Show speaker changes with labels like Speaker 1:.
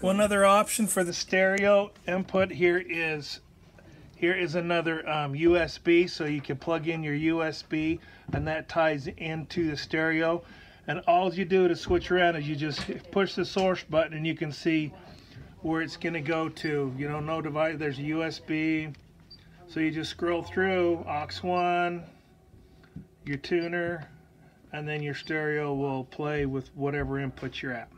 Speaker 1: One other option for the stereo input here is here is another um, USB so you can plug in your USB and that ties into the stereo. And all you do to switch around is you just push the source button and you can see where it's going to go to. You know no device there's a USB so you just scroll through aux 1 your tuner and then your stereo will play with whatever input you're at.